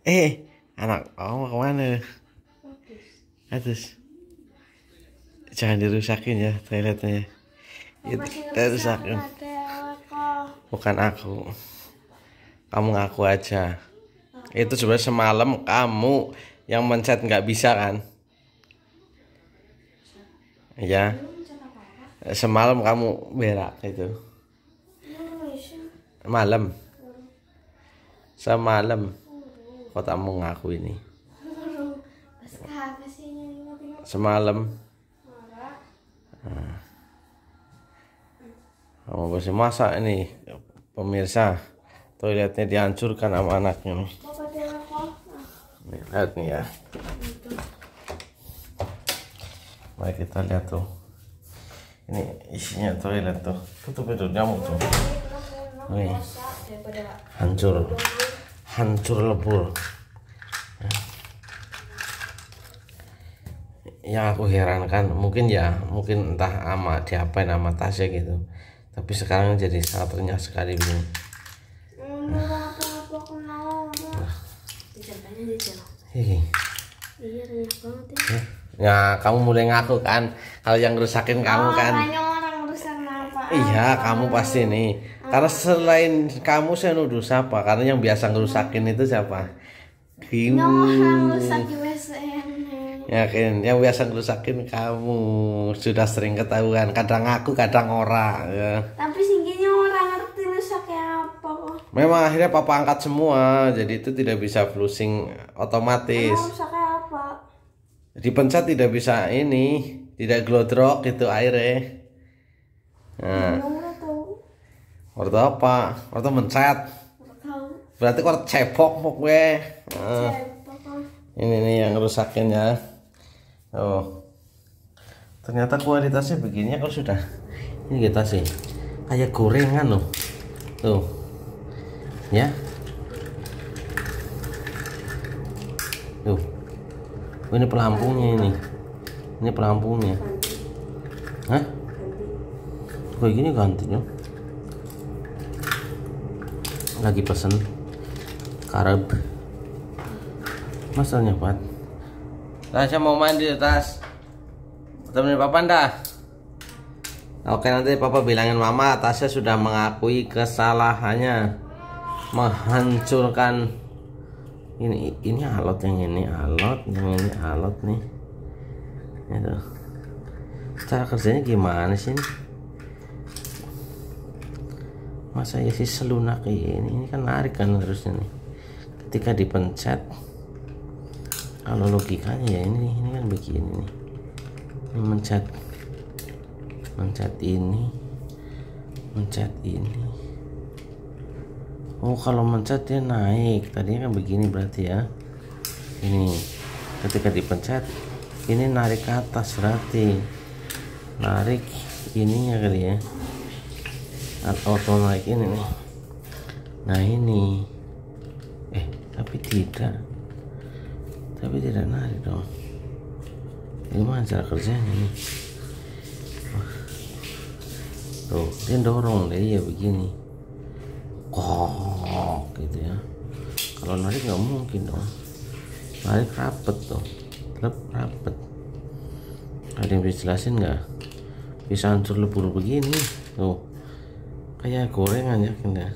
Eh, anak kamu mau ke mana? Atus. Jangan dirusakin ya toiletnya. Itu dirusakin. Bukan aku. Kamu ngaku aja. Itu sebenarnya semalam kamu yang mencet nggak bisa kan? Ya. Semalam kamu berak itu. Malam. Semalam. Kok tak mau ngaku ini? Semalam. Nah. Kamu masih masak ini pemirsa toiletnya dihancurkan sama anaknya nih. Nih, lihat nih ya. Mari kita lihat tuh. Ini isinya toilet tuh. Tutup itu nyamuk tuh. Nih. Hancur. Hancur lebur. Yang aku herankan mungkin ya mungkin entah ama diapain sama Tasya gitu. Tapi sekarang jadi sangat renyah sekali begini. Hihi. Iya, renyah banget ya. Ya, Ya, kamu mulai ngaku kan kalau yang rusakin kamu kan. Rusak apa? Iya, kamu pasti nih. Karena selain kamu saya nuduh siapa? Karena yang biasa ngerusakin itu siapa? Kamu. Orang rusak WSN. Yakin, yang biasa ngerusakin kamu sudah sering ketahuan. Kadang aku, kadang ora. Ya. Tapi singkirnya orang ngerti rusaknya apa kok. Memang akhirnya papa angkat semua, jadi itu tidak bisa flushing otomatis. Emang rusaknya apa? Dipencet tidak bisa ini, tidak glodrok itu airnya. Nah, Waktu apa? Waktu mencet. Berarti kok cepok mau gue. Nah, kan? ini nih yang rusakin ya. Oh. Ternyata kualitasnya begini ya kalau sudah. Ini kita sih kayak gorengan loh. Tuh. Ya. Tuh. Oh, ini pelampungnya ini. Ini pelampungnya. Hah? Kayak gini gantinya. Lagi pesen karab. Masalahnya Pat. Tasya mau mandi di tas. Temenin papa dah. Oke nanti papa bilangin mama Tasya sudah mengakui kesalahannya menghancurkan ini ini alot yang ini alot yang ini alot nih itu cara kerjanya gimana sih ini? Masa ya sih selunak ini ini kan narik kan harusnya nih. Ketika dipencet kalau logikanya ya ini ini kan begini nih. Ini mencet mencet ini mencet ini. Oh kalau mencet dia naik. Tadinya kan begini berarti ya. Ini ketika dipencet ini narik ke atas berarti. Narik ininya kali ya auto naik ini nih. Nah ini. Eh tapi tidak. Tapi tidak narik dong. Gimana cara kerjanya nih. Tuh dia dorong deh ya begini. Kok gitu ya. Kalau narik nggak mungkin dong. Narik rapet tuh. Lep rapet. Ada yang bisa jelasin nggak? Bisa hancur lebur begini. Tuh kayak gorengan ya kan ya.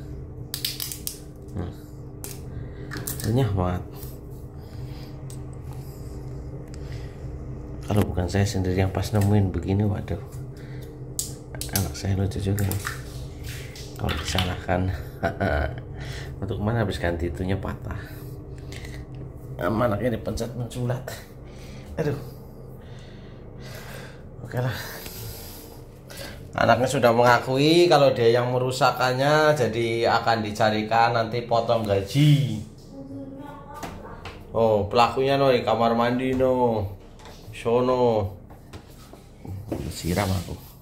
Nah. renyah banget kalau bukan saya sendiri yang pas nemuin begini waduh. Anak saya lucu juga nih. Kalau disalahkan. Untuk mana habis ganti itunya patah. Anaknya dipencet menculat. Aduh. Oke lah anaknya sudah mengakui kalau dia yang merusakannya jadi akan dicarikan nanti potong gaji. Oh pelakunya no kamar mandi no. Sono. Siram aku